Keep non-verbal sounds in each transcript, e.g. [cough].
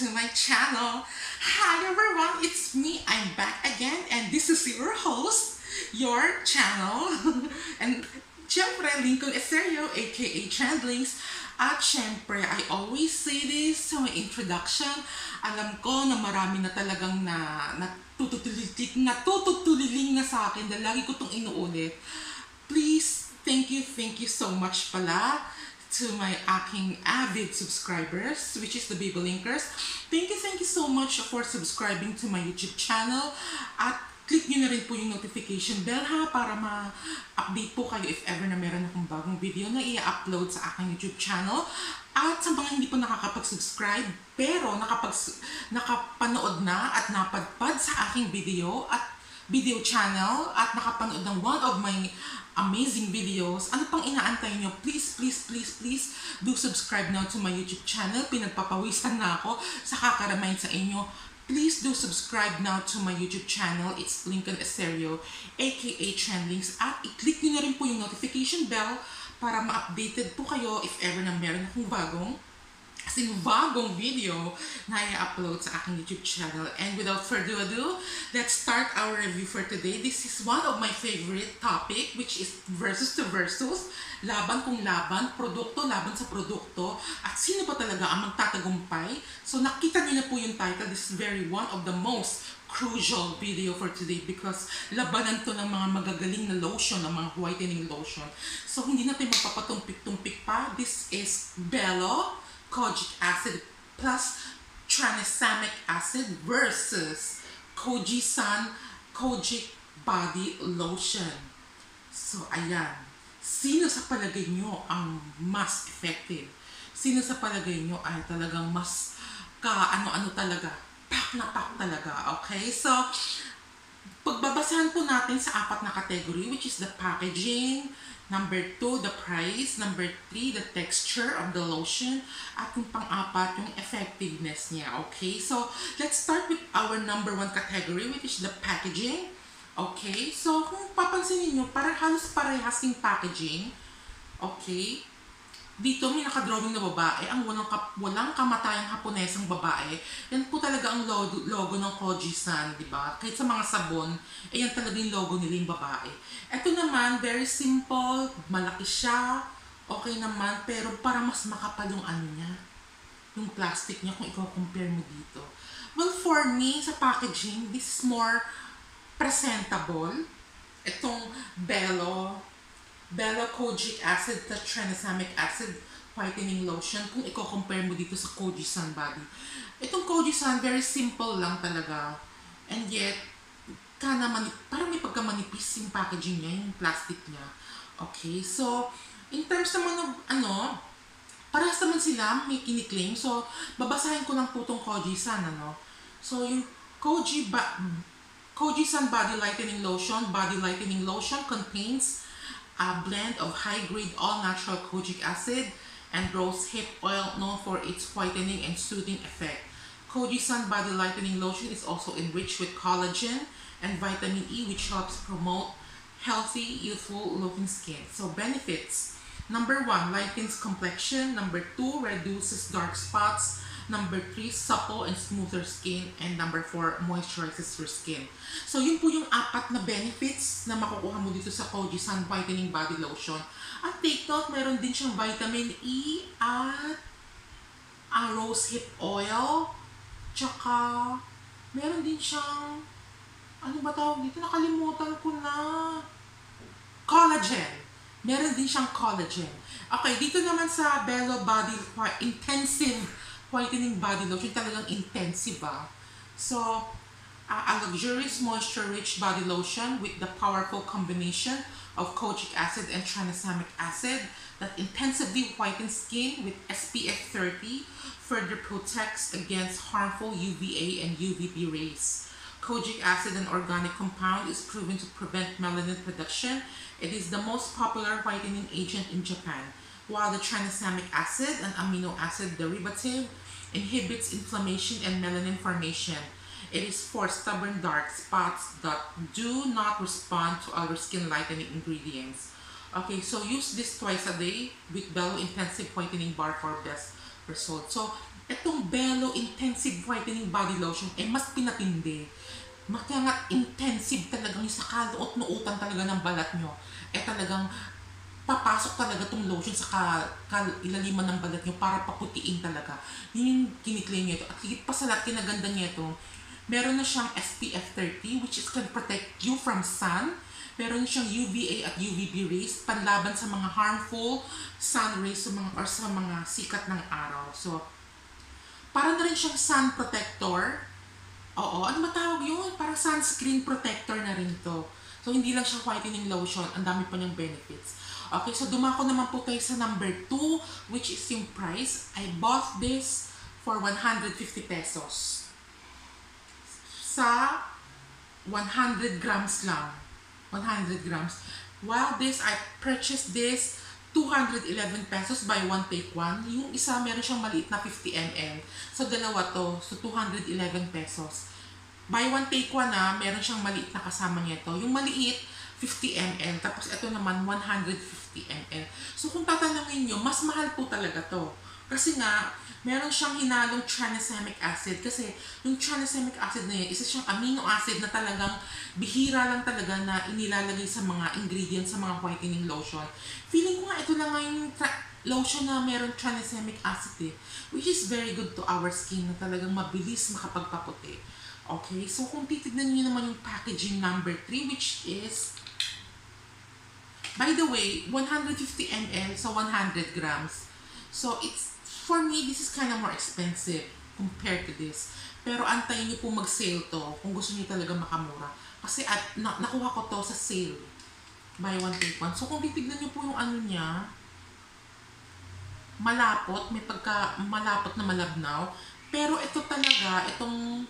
to my channel. Hi everyone, it's me. I'm back again and this is your host, your channel. [laughs] and syempre, Lincoln Eserio aka Trendlings. At syempre, I always say this sa my introduction. Alam ko na marami na talagang na natututulitik, natututuliling na sa akin dahil lagi ko itong inuulit. Please, thank you, thank you so much pala to my aking avid subscribers, which is the Baby Linkers. Thank you, thank you so much for subscribing to my YouTube channel. At click nyo na rin po yung notification bell ha para ma-update po kayo if ever na meron akong bagong video na i-upload sa aking YouTube channel. At sa mga hindi po nakakapag-subscribe pero nakapag nakapanood na at napadpad sa aking video at video channel at nakapanood ng one of my amazing videos, ano pang inaantay nyo? Please, please, please, please do subscribe now to my YouTube channel. Pinagpapawisan na ako sa kakaramayan sa inyo. Please do subscribe now to my YouTube channel. It's Lincoln Eserio, aka Trendlings. At i-click nyo na rin po yung notification bell para ma-updated po kayo if ever na meron akong bagong bagong video na i-upload sa aking YouTube channel. And without further ado, let's start our review for today. This is one of my favorite topic, which is versus to versus. Laban kung laban, produkto laban sa produkto, at sino pa talaga ang magtatagumpay. So nakita niyo na po yung title. This is very one of the most crucial video for today because labanan to ng mga magagaling na lotion, ng mga whitening lotion. So hindi natin magpapatumpik-tumpik pa. This is Bello kojic acid plus tranexamic acid versus Koji-san Kojic Body Lotion. So, ayan. Sino sa palagay nyo ang mas effective? Sino sa palagay nyo ay talagang mas ka ano-ano talaga? Pak na pak talaga. Okay? So, pagbabasahan po natin sa apat na category which is the packaging, Number two, the price. Number three, the texture of the lotion. At yung pang-apat, yung effectiveness niya. Okay? So, let's start with our number one category, which is the packaging. Okay? So, kung papansinin nyo, para halos parehas yung packaging. Okay? Dito may nakadrawing na babae, ang walang, kap, walang kamatayang Haponesang babae. Yan po talaga ang logo, logo ng Koji-san, di ba? Kahit sa mga sabon, eh yan talaga yung logo nila yung babae. Ito naman, very simple, malaki siya, okay naman, pero para mas makapal yung ano niya, yung plastic niya kung ikaw compare mo dito. Well, for me, sa packaging, this is more presentable. Itong Bello, Bella Kojic acid at tranexamic acid whitening lotion kung i-compare mo dito sa Koji Sun Body. Itong Koji Sun, very simple lang talaga. And yet, kana mani, parang may pagkamanipis yung packaging niya, yung plastic niya. Okay, so, in terms naman ng ano, parehas naman sila, may kiniklaim. So, babasahin ko lang po itong Koji Sun, ano. So, yung Koji, ba, Koji Sun Body Lightening Lotion, Body Lightening Lotion contains a blend of high-grade all-natural kojic acid and rose hip oil known for its whitening and soothing effect. Koji Sun Body Lightening Lotion is also enriched with collagen and vitamin E which helps promote healthy, youthful looking skin. So benefits. Number one, lightens complexion. Number two, reduces dark spots. Number three, supple and smoother skin. And number four, moisturizes your skin. So, yun po yung apat na benefits na makukuha mo dito sa Koji Sun Whitening Body Lotion. At take note, meron din siyang vitamin E at uh, rose hip oil. Tsaka, meron din siyang, ano ba tawag dito? Nakalimutan ko na. Collagen. Meron din siyang collagen. Okay, dito naman sa Bello Body Intensive whitening body lotion, talagang intensive ah. So, uh, a luxurious moisture-rich body lotion with the powerful combination of kojic acid and tranexamic acid that intensively whitens skin with SPF 30 further protects against harmful UVA and UVB rays. Kojic acid, an organic compound, is proven to prevent melanin production. It is the most popular whitening agent in Japan while the tranexamic acid, an amino acid derivative, inhibits inflammation and melanin formation. It is for stubborn dark spots that do not respond to other skin lightening ingredients. Okay, so use this twice a day with Bello Intensive Whitening Bar for best result. So, itong Bello Intensive Whitening Body Lotion ay mas pinatindi. Kaya nga intensive talagang sa kaluot-nuutan talaga ng balat nyo. Eh talagang papasok talaga tong lotion sa ka, ka- ilaliman ng balat nyo para paputiin talaga. Yun yung kiniklaim niya ito. At higit pa sa lahat, kinaganda niya ito, meron na siyang SPF 30 which is can protect you from sun. Meron siyang UVA at UVB rays panlaban sa mga harmful sun rays sa mga, or sa mga sikat ng araw. So, para na rin siyang sun protector. Oo, ano matawag yun? Para sunscreen protector na rin to. So, hindi lang siya whitening lotion. Ang dami pa niyang benefits. Okay, so dumako naman po tayo sa number 2, which is yung price. I bought this for 150 pesos. Sa 100 grams lang. 100 grams. While this, I purchased this 211 pesos by one take one. Yung isa, meron siyang maliit na 50 ml. So, dalawa to. So, 211 pesos. By one take one na, meron siyang maliit na kasama niya to. Yung maliit, 50 ml. Tapos, ito naman, 150 ml. So, kung tatanungin nyo, mas mahal po talaga to. Kasi nga, meron siyang hinalong tranexamic acid. Kasi, yung tranexamic acid na yun, isa siyang amino acid na talagang bihira lang talaga na inilalagay sa mga ingredients sa mga whitening lotion. Feeling ko nga ito lang nga yung lotion na meron tranexamic acid eh. Which is very good to our skin na talagang mabilis makapagpaputi. Okay, so kung titignan niyo naman yung packaging number 3 which is By the way, 150 ml sa 100 grams. So, it's, for me, this is kind of more expensive compared to this. Pero antayin niyo po mag-sale to kung gusto niyo talaga makamura. Kasi at, na, nakuha ko to sa sale. Buy one, take one. So, kung titignan niyo po yung ano niya, malapot, may pagka malapot na malabnaw. Pero ito talaga, itong...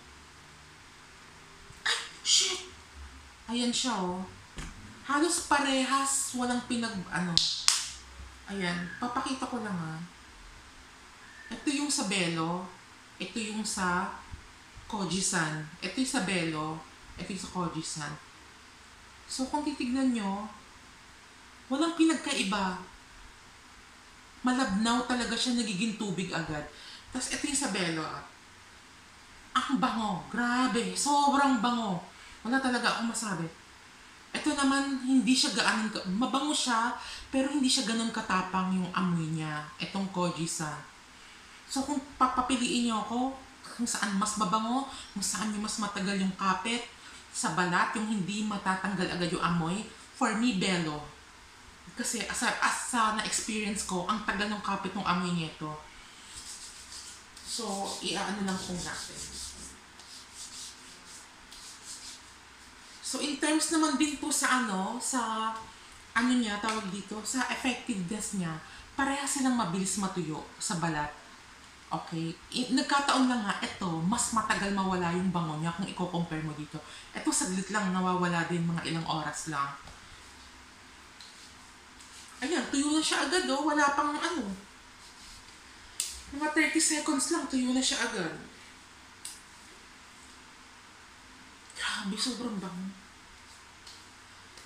Shit! Ayan siya, oh halos parehas, walang pinag, ano, ayan, papakita ko lang ha. Ito yung sa Belo, ito yung sa Kojisan, ito yung sa Belo, ito yung sa Kojisan. So, kung titignan nyo, walang pinagkaiba. Malabnaw talaga siya, nagiging tubig agad. Tapos, ito yung sa Belo. ah. Ang bango. Grabe. Sobrang bango. Wala talaga akong masabi. Ito naman, hindi siya gaano, mabango siya, pero hindi siya ganun katapang yung amoy niya. Itong Koji-san. So kung papapiliin niyo ako, kung saan mas mabango, kung saan yung mas matagal yung kapit, sa balat, yung hindi matatanggal agad yung amoy, for me, Bello. Kasi as, as na-experience ko, ang tagal ng kapit ng amoy nito. So, iaano lang kung natin. So in terms naman din po sa ano, sa ano niya, tawag dito, sa effectiveness niya, pareha silang mabilis matuyo sa balat. Okay? Nagkataon lang nga, ito, mas matagal mawala yung bango niya kung i-compare mo dito. Ito, saglit lang, nawawala din mga ilang oras lang. Ayan, tuyo na siya agad oh. Wala pang ano. Mga 30 seconds lang, tuyo na siya agad. Grabe, sobrang bango.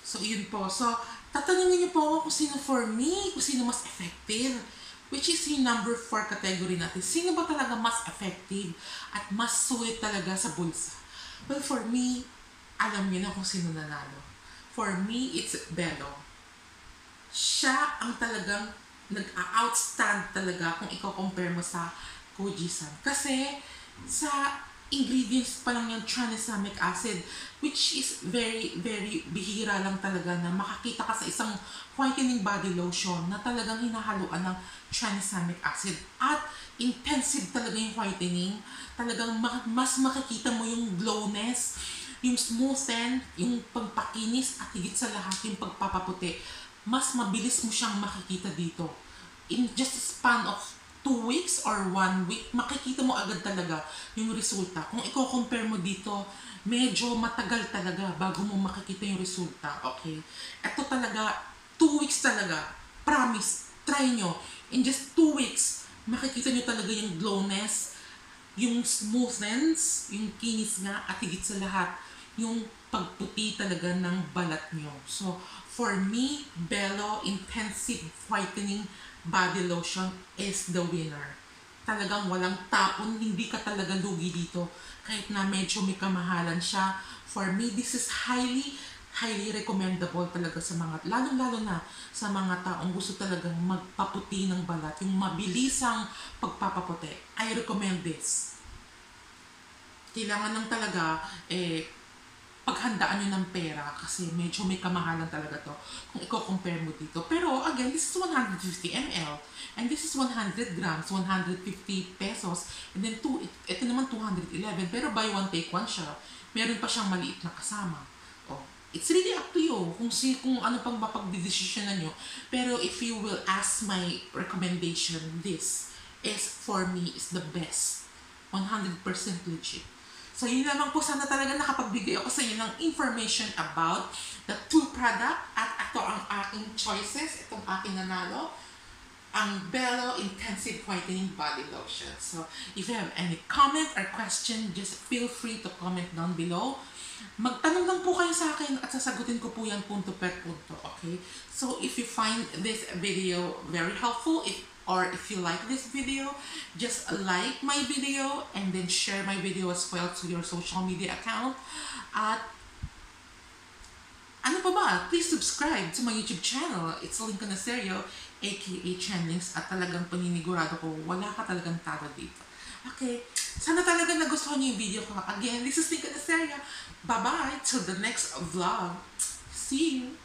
So, yun po. So, tatanungin niyo po ako kung sino for me, kung sino mas effective. Which is yung number 4 category natin. Sino ba talaga mas effective at mas sulit talaga sa bulsa? Well, for me, alam niyo na kung sino nanalo. For me, it's Bello. Siya ang talagang nag-outstand talaga kung i-compare mo sa Koji-san. Kasi, sa ingredients pa lang yung tranexamic acid which is very, very bihira lang talaga na makakita ka sa isang whitening body lotion na talagang hinahaluan ng tranexamic acid. At intensive talaga yung whitening. Talagang ma- mas makikita mo yung glowness yung smoothen, yung pagpakinis at higit sa lahat yung pagpapaputi. Mas mabilis mo siyang makikita dito. In just a span of two weeks or one week, makikita mo agad talaga yung resulta. Kung i-compare mo dito, medyo matagal talaga bago mo makikita yung resulta. Okay? Ito talaga, two weeks talaga. Promise, try nyo. In just two weeks, makikita nyo talaga yung glowness, yung smoothness, yung kinis nga, at higit sa lahat, yung pagputi talaga ng balat nyo. So, for me, Bello Intensive Whitening body lotion is the winner. talagang walang tapon, hindi ka talaga lugi dito. Kahit na medyo may kamahalan siya. For me, this is highly, highly recommendable talaga sa mga, lalong-lalo na sa mga taong gusto talagang magpaputi ng balat, yung mabilisang pagpapaputi. I recommend this. Kailangan lang talaga, eh, paghandaan nyo ng pera kasi medyo may kamahalan talaga to kung i-compare mo dito. Pero again, this is 150 ml and this is 100 grams, 150 pesos and then two, ito naman 211 pero buy one take one siya. Meron pa siyang maliit na kasama. Oh, it's really up to you kung si kung ano pang mapagdedesisyonan nyo. Pero if you will ask my recommendation, this is for me is the best. 100% legit. So, yun lamang po. Sana talaga nakapagbigay ako sa inyo ng information about the two product. At ito ang aking choices. Itong aking nanalo. Ang Bello Intensive Whitening Body Lotion. So, if you have any comment or question, just feel free to comment down below. Magtanong lang po kayo sa akin at sasagutin ko po yan punto per punto, okay? So, if you find this video very helpful, if or if you like this video, just like my video and then share my video as well to your social media account. At ano pa ba? Please subscribe to my YouTube channel. It's Lincoln Aserio, aka Chanlings, at talagang paninigurado ko, wala ka talagang talo dito. Okay, sana talaga nagustuhan niyo yung video ko. Again, this is Lincoln Aserio. Bye-bye till the next vlog. See you!